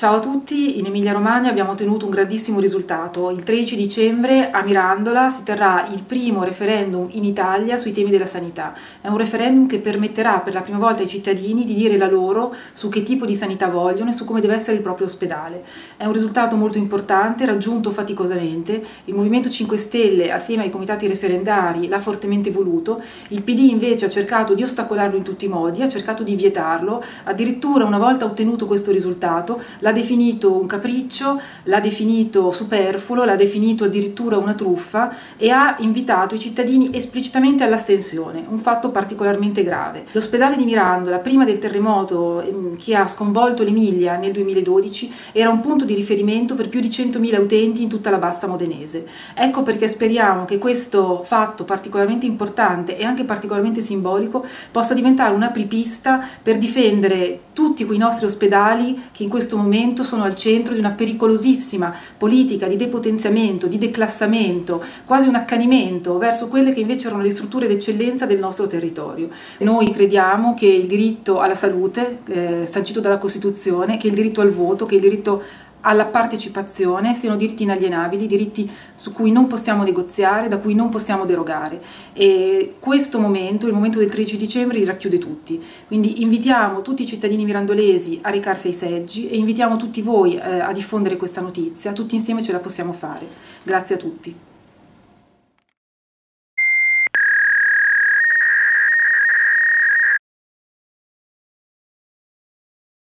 Ciao a tutti, in Emilia Romagna abbiamo ottenuto un grandissimo risultato. Il 13 dicembre a Mirandola si terrà il primo referendum in Italia sui temi della sanità. È un referendum che permetterà per la prima volta ai cittadini di dire la loro su che tipo di sanità vogliono e su come deve essere il proprio ospedale. È un risultato molto importante, raggiunto faticosamente. Il Movimento 5 Stelle, assieme ai comitati referendari, l'ha fortemente voluto. Il PD invece ha cercato di ostacolarlo in tutti i modi, ha cercato di vietarlo. Addirittura una volta ottenuto questo risultato, la l'ha definito un capriccio, l'ha definito superfluo, l'ha definito addirittura una truffa e ha invitato i cittadini esplicitamente all'astensione, un fatto particolarmente grave. L'ospedale di Mirandola, prima del terremoto ehm, che ha sconvolto l'Emilia nel 2012, era un punto di riferimento per più di 100.000 utenti in tutta la bassa modenese. Ecco perché speriamo che questo fatto particolarmente importante e anche particolarmente simbolico possa diventare un'apripista per difendere tutti quei nostri ospedali che in questo momento momento sono al centro di una pericolosissima politica di depotenziamento, di declassamento, quasi un accanimento verso quelle che invece erano le strutture d'eccellenza del nostro territorio. Noi crediamo che il diritto alla salute, eh, sancito dalla Costituzione, che il diritto al voto, che il diritto alla partecipazione siano diritti inalienabili, diritti su cui non possiamo negoziare, da cui non possiamo derogare. E questo momento, il momento del 13 dicembre, li racchiude tutti. Quindi invitiamo tutti i cittadini mirandolesi a recarsi ai seggi e invitiamo tutti voi eh, a diffondere questa notizia. Tutti insieme ce la possiamo fare. Grazie a tutti.